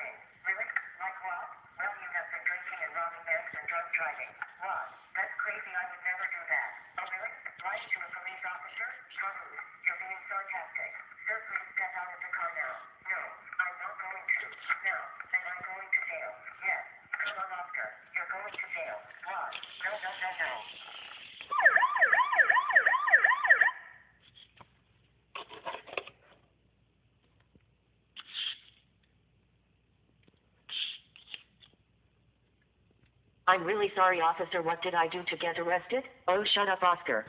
Really? Like what? Well, you have been drinking and robbing banks and drunk driving. Why? I'm really sorry, officer. What did I do to get arrested? Oh, shut up, Oscar.